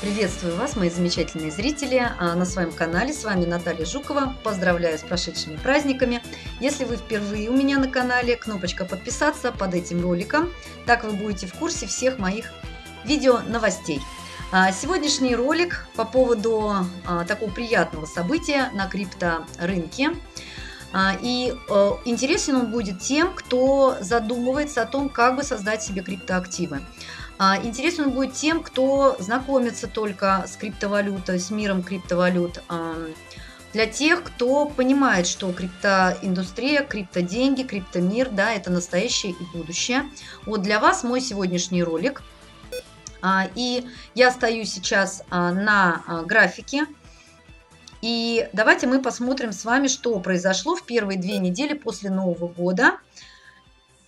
Приветствую вас, мои замечательные зрители, а, на своем канале. С вами Наталья Жукова. Поздравляю с прошедшими праздниками. Если вы впервые у меня на канале, кнопочка подписаться под этим роликом. Так вы будете в курсе всех моих видео новостей. А, сегодняшний ролик по поводу а, такого приятного события на крипторынке. И э, интересен он будет тем, кто задумывается о том, как бы создать себе криптоактивы. А, интересен он будет тем, кто знакомится только с криптовалютой, с миром криптовалют. Для тех, кто понимает, что криптоиндустрия, криптоденьги, криптомир, да, это настоящее и будущее. Вот для вас мой сегодняшний ролик. А, и я стою сейчас а, на графике. И давайте мы посмотрим с вами, что произошло в первые две недели после Нового года –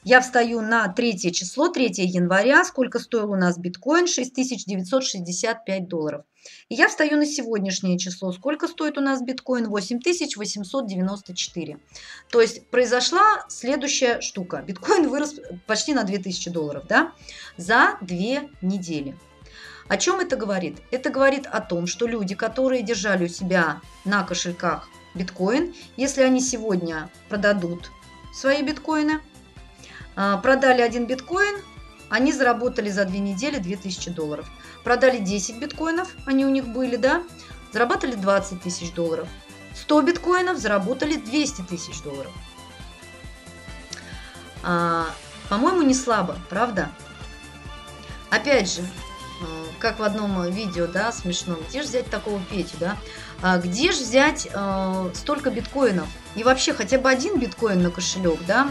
я встаю на третье число, 3 января. Сколько стоил у нас биткоин? 6965 долларов. И я встаю на сегодняшнее число. Сколько стоит у нас биткоин? 8894. То есть произошла следующая штука. Биткоин вырос почти на 2000 долларов да? за две недели. О чем это говорит? Это говорит о том, что люди, которые держали у себя на кошельках биткоин, если они сегодня продадут свои биткоины – а, продали один биткоин, они заработали за две недели 2000 долларов. Продали 10 биткоинов, они у них были, да, заработали 20 тысяч долларов. 100 биткоинов заработали 200 тысяч долларов. А, по-моему, не слабо, правда? Опять же, как в одном видео, да, смешно, где же взять такого Петю, да? А где же взять э, столько биткоинов? И вообще хотя бы один биткоин на кошелек, да,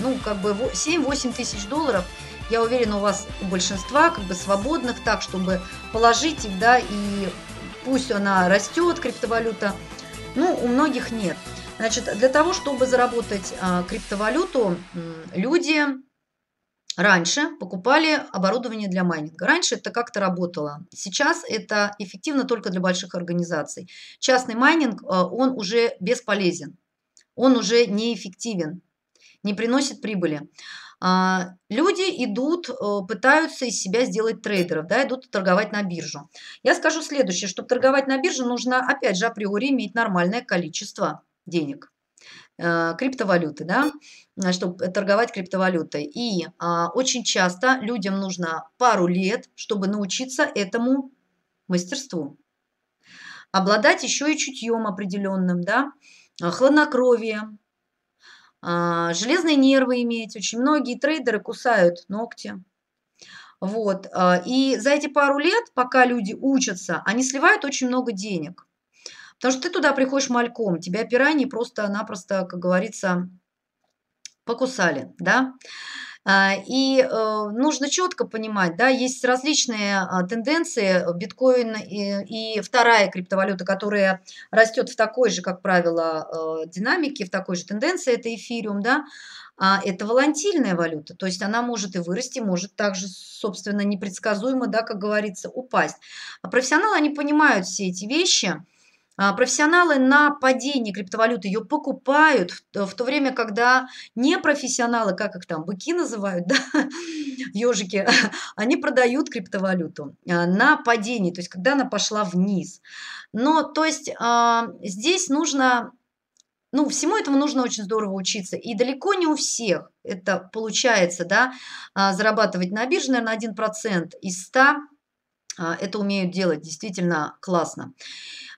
ну, как бы 7-8 тысяч долларов, я уверена, у вас у большинства как бы свободных так, чтобы положить их, да, и пусть она растет, криптовалюта, ну, у многих нет. Значит, для того, чтобы заработать а, криптовалюту, люди Раньше покупали оборудование для майнинга. Раньше это как-то работало. Сейчас это эффективно только для больших организаций. Частный майнинг, э, он уже бесполезен. Он уже неэффективен, не приносит прибыли. А, люди идут, э, пытаются из себя сделать трейдеров, да, идут торговать на биржу. Я скажу следующее, чтобы торговать на бирже, нужно, опять же, априори иметь нормальное количество денег. Э, криптовалюты, да, э, чтобы торговать криптовалютой. И а, очень часто людям нужно пару лет, чтобы научиться этому мастерству. Обладать еще и чутьем определенным, да, э, хладнокровием, а, железные нервы иметь. Очень многие трейдеры кусают ногти. Вот. И за эти пару лет, пока люди учатся, они сливают очень много денег. Потому что ты туда приходишь мальком, тебя пираньи просто-напросто, как говорится, покусали, да. А, и э, нужно четко понимать, да, есть различные а, тенденции, биткоин и, и вторая криптовалюта, которая растет в такой же, как правило, э, динамике, в такой же тенденции, это эфириум, да, а это волатильная валюта, то есть она может и вырасти, может также, собственно, непредсказуемо, да, как говорится, упасть. А профессионалы, они понимают все эти вещи, профессионалы на падении криптовалюты ее покупают, в то время, когда непрофессионалы, как их там, быки называют, да, ежики, они продают криптовалюту а, на падении, то есть когда она пошла вниз. Но, то есть а, здесь нужно ну, всему этому нужно очень здорово учиться. И далеко не у всех это получается, да, зарабатывать на бирже, наверное, 1% из 100 это умеют делать действительно классно.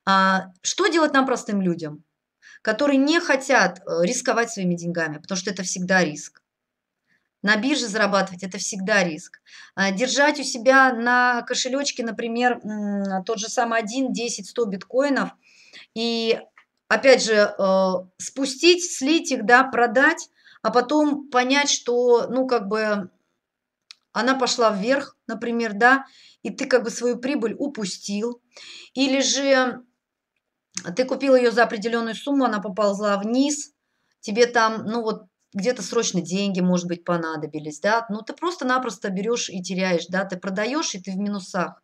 А, что делать нам, простым людям, которые не хотят э, рисковать своими деньгами, потому что это всегда риск. На бирже зарабатывать – это всегда риск. А, держать у себя на кошелечке, например, тот же самый 1, 10, 100 биткоинов и, опять же, э, спустить, слить их, да, продать, а потом понять, что, ну, как бы она пошла вверх, например, да, и ты как бы свою прибыль упустил. Или же ты купил ее за определенную сумму, она поползла вниз, тебе там, ну вот, где-то срочно деньги, может быть, понадобились, да, ну ты просто-напросто берешь и теряешь, да, ты продаешь, и ты в минусах.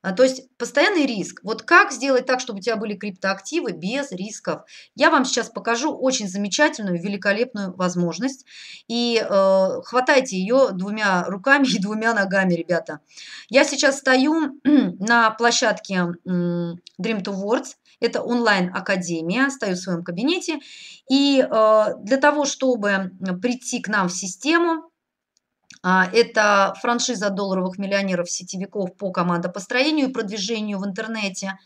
А, то есть постоянный риск. Вот как сделать так, чтобы у тебя были криптоактивы без рисков? Я вам сейчас покажу очень замечательную, великолепную возможность. И э, хватайте ее двумя руками и двумя ногами, ребята. Я сейчас стою на площадке Dream to Words. Это онлайн-академия, стою в своем кабинете. И э, для того, чтобы прийти к нам в систему, это франшиза долларовых миллионеров сетевиков по командопостроению и продвижению в интернете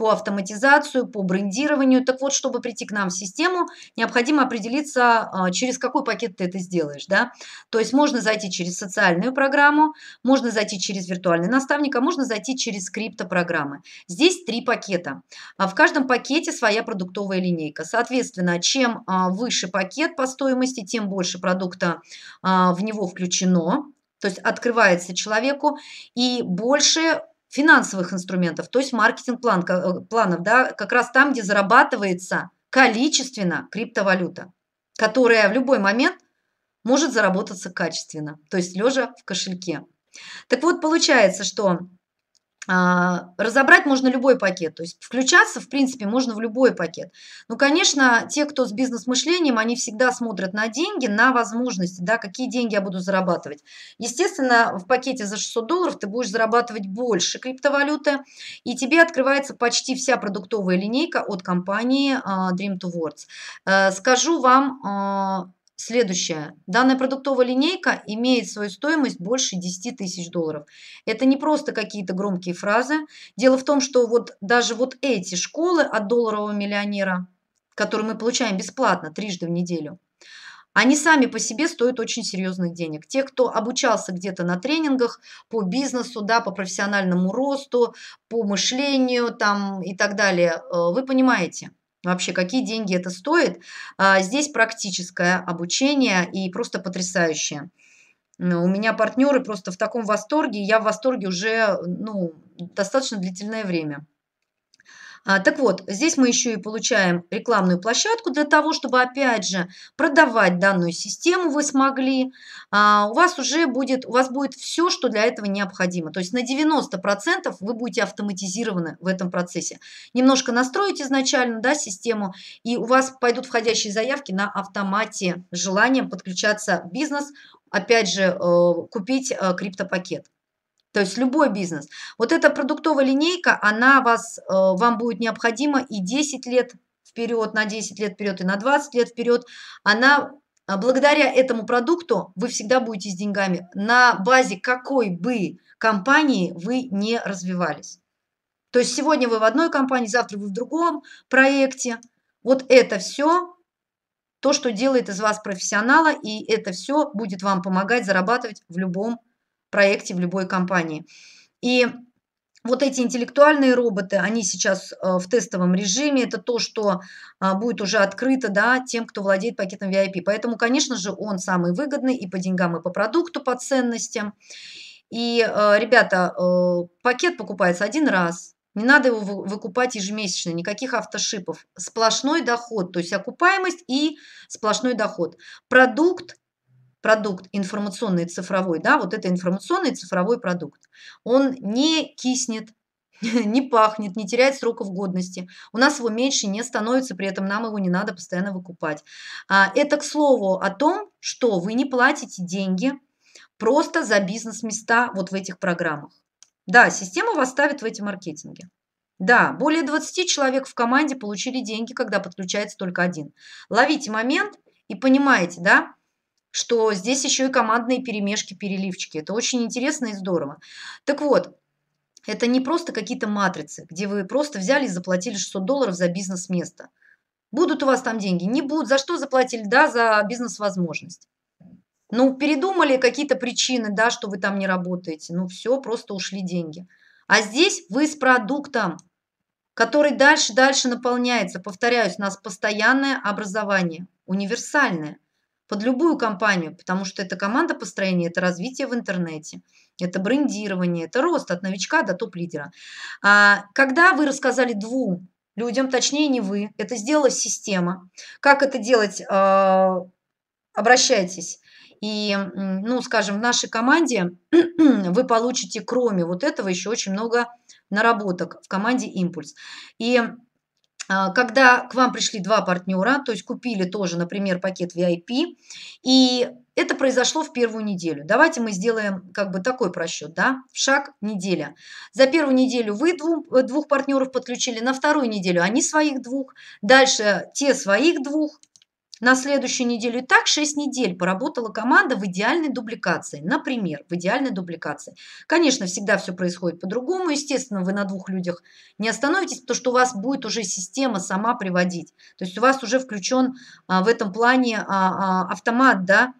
по автоматизацию, по брендированию. Так вот, чтобы прийти к нам в систему, необходимо определиться, а, через какой пакет ты это сделаешь. Да? То есть можно зайти через социальную программу, можно зайти через виртуальный наставник, а можно зайти через криптопрограммы. Здесь три пакета. А в каждом пакете своя продуктовая линейка. Соответственно, чем а, выше пакет по стоимости, тем больше продукта в него включено. То есть открывается человеку и больше финансовых инструментов, то есть маркетинг-план, э, планов, да, как раз там, где зарабатывается количественно криптовалюта, которая в любой момент может заработаться качественно, то есть лежа в кошельке. Так вот, получается, что разобрать можно любой пакет, то есть включаться, в принципе, можно в любой пакет. Ну, конечно, те, кто с бизнес-мышлением, они всегда смотрят на деньги, на возможности, да, какие деньги я буду зарабатывать. Естественно, в пакете за 600 долларов ты будешь зарабатывать больше криптовалюты, и тебе открывается почти вся продуктовая линейка от компании а, Dream to Words. Э, скажу вам, а, Следующее. Данная продуктовая линейка имеет свою стоимость больше 10 тысяч долларов. Это не просто какие-то громкие фразы. Дело в том, что вот даже вот эти школы от долларового миллионера, которые мы получаем бесплатно трижды в неделю, они сами по себе стоят очень серьезных денег. Те, кто обучался где-то на тренингах по бизнесу, да, по профессиональному росту, по мышлению там, и так далее, э, вы понимаете – вообще, какие деньги это стоит. А, здесь практическое обучение и просто потрясающее. У меня партнеры просто в таком восторге, я в восторге уже ну, достаточно длительное время. А, так вот, здесь мы еще и получаем рекламную площадку для того, чтобы, опять же, продавать данную систему вы смогли. А, у вас уже будет, у вас будет все, что для этого необходимо. То есть на 90% вы будете автоматизированы в этом процессе. Немножко настроить изначально да, систему, и у вас пойдут входящие заявки на автомате с желанием подключаться в бизнес, опять же, э, купить э, криптопакет. То есть любой бизнес. Вот эта продуктовая линейка, она вас, э, вам будет необходима и 10 лет вперед, на 10 лет вперед, и на 20 лет вперед. Она, э, благодаря этому продукту вы всегда будете с деньгами, на базе какой бы компании вы не развивались. То есть сегодня вы в одной компании, завтра вы в другом проекте. Вот это все то, что делает из вас профессионала, и это все будет вам помогать зарабатывать в любом проекте в любой компании. И вот эти интеллектуальные роботы, они сейчас э, в тестовом режиме, это то, что а, будет уже открыто да, тем, кто владеет пакетом VIP. Поэтому, конечно же, он самый выгодный и по деньгам, и по продукту, по ценностям. И, э, ребята, э, пакет покупается один раз, не надо его выкупать ежемесячно, никаких автошипов. Сплошной доход, то есть окупаемость и сплошной доход. Продукт продукт информационный цифровой, да, вот это информационный цифровой продукт, он не киснет, не пахнет, не теряет сроков годности. У нас его меньше не становится, при этом нам его не надо постоянно выкупать. А, это к слову о том, что вы не платите деньги просто за бизнес-места вот в этих программах. Да, система вас ставит в эти маркетинги. Да, более 20 человек в команде получили деньги, когда подключается только один. Ловите момент и понимаете, да, что здесь еще и командные перемешки, переливчики. Это очень интересно и здорово. Так вот, это не просто какие-то матрицы, где вы просто взяли и заплатили 600 долларов за бизнес-место. Будут у вас там деньги? Не будут. За что заплатили? Да, за бизнес-возможность. Ну, передумали какие-то причины, да, что вы там не работаете. Ну, все, просто ушли деньги. А здесь вы с продуктом, который дальше-дальше наполняется. Повторяюсь, у нас постоянное образование, универсальное – под любую компанию, потому что это команда построения, это развитие в интернете, это брендирование, это рост от новичка до топ-лидера. А когда вы рассказали двум людям, точнее не вы, это сделала система. Как это делать? А, обращайтесь. И, ну, скажем, в нашей команде вы получите, кроме вот этого, еще очень много наработок в команде «Импульс». И когда к вам пришли два партнера, то есть купили тоже, например, пакет VIP, и это произошло в первую неделю. Давайте мы сделаем как бы такой просчет, да, шаг неделя. За первую неделю вы двух, двух партнеров подключили, на вторую неделю они своих двух, дальше те своих двух, на следующую неделю. Так 6 недель поработала команда в идеальной дубликации. Например, в идеальной дубликации. Конечно, всегда все происходит по-другому. Естественно, вы на двух людях не остановитесь, потому что у вас будет уже система сама приводить. То есть у вас уже включен а, в этом плане а, а, автомат, да,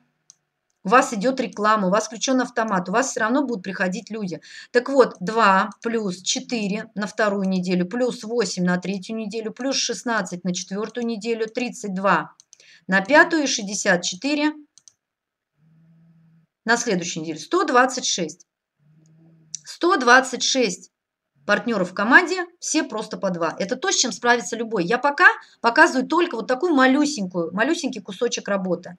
у вас идет реклама, у вас включен автомат, у вас все равно будут приходить люди. Так вот, 2 плюс 4 на вторую неделю, плюс 8 на третью неделю, плюс 16 на четвертую неделю, 32 на пятую 64 на следующей неделе 126. 126 партнеров в команде, все просто по два. Это то, с чем справится любой. Я пока показываю только вот такую малюсенькую, малюсенький кусочек работы.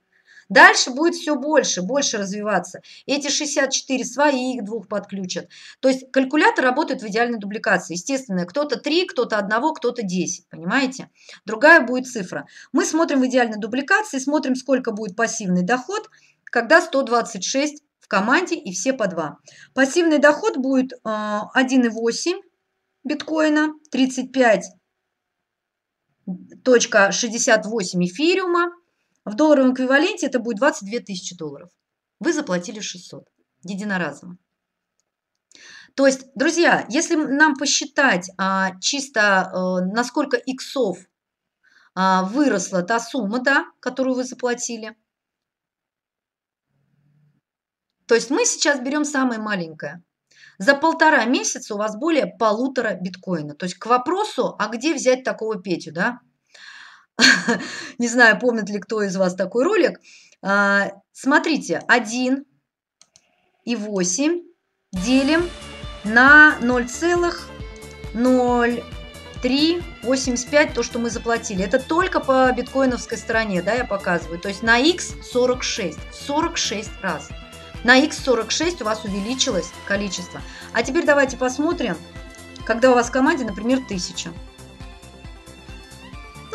Дальше будет все больше, больше развиваться. Эти 64 своих двух подключат. То есть калькулятор работает в идеальной дубликации. Естественно, кто-то 3, кто-то 1, кто-то 10. Понимаете? Другая будет цифра. Мы смотрим в идеальной дубликации, смотрим, сколько будет пассивный доход, когда 126 в команде и все по 2. Пассивный доход будет 1,8 э, биткоина, 35.68 эфириума, в долларовом эквиваленте это будет 22 тысячи долларов. Вы заплатили 600 единоразово. То есть, друзья, если нам посчитать а, чисто а, на сколько иксов а, выросла та сумма, да, которую вы заплатили, то есть мы сейчас берем самое маленькое. За полтора месяца у вас более полутора биткоина. То есть к вопросу, а где взять такого Петю, да? Не знаю, помнит ли кто из вас такой ролик. А, смотрите, 1 и 8 делим на 0,0385, то, что мы заплатили. Это только по биткоиновской стороне, да, я показываю. То есть на x 46, 46 раз. На x 46 у вас увеличилось количество. А теперь давайте посмотрим, когда у вас в команде, например, 1000.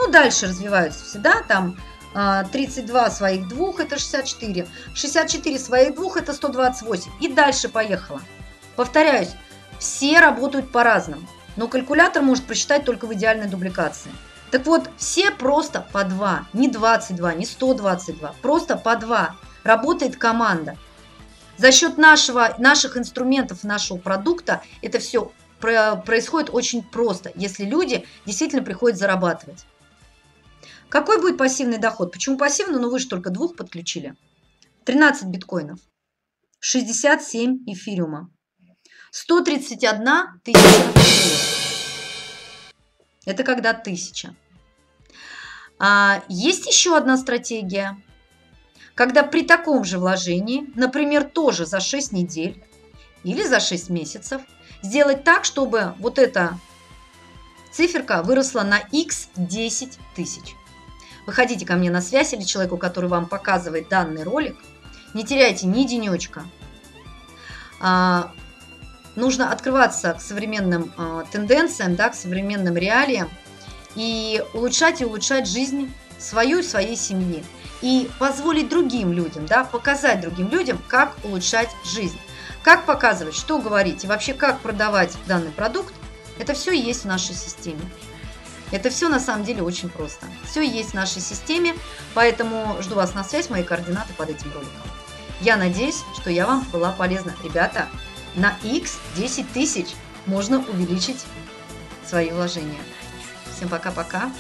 Ну, дальше развиваются всегда, там 32 а, своих двух – это 64, 64 своих двух – это 128. И дальше поехала. Повторяюсь, все работают по-разному, но калькулятор может просчитать только в идеальной дубликации. Так вот, все просто по 2, не 22, не 122, просто по 2. Работает команда. За счет нашего, наших инструментов, нашего продукта это все происходит очень просто, если люди действительно приходят зарабатывать. Какой будет пассивный доход? Почему пассивный? Ну вы же только двух подключили. 13 биткоинов. 67 эфириума. 131 тысяча. Это когда тысяча. А, есть еще одна стратегия. Когда при таком же вложении, например, тоже за 6 недель или за 6 месяцев, сделать так, чтобы вот эта циферка выросла на x 10 тысяч. Выходите ко мне на связь или человеку, который вам показывает данный ролик. Не теряйте ни денечка. А, нужно открываться к современным а, тенденциям, да, к современным реалиям и улучшать и улучшать жизнь свою и своей семьи. И позволить другим людям, да, показать другим людям, как улучшать жизнь. Как показывать, что говорить и вообще как продавать данный продукт, это все есть в нашей системе. Это все на самом деле очень просто. Все есть в нашей системе, поэтому жду вас на связь, мои координаты под этим роликом. Я надеюсь, что я вам была полезна. Ребята, на x 10 тысяч можно увеличить свои вложения. Всем пока-пока.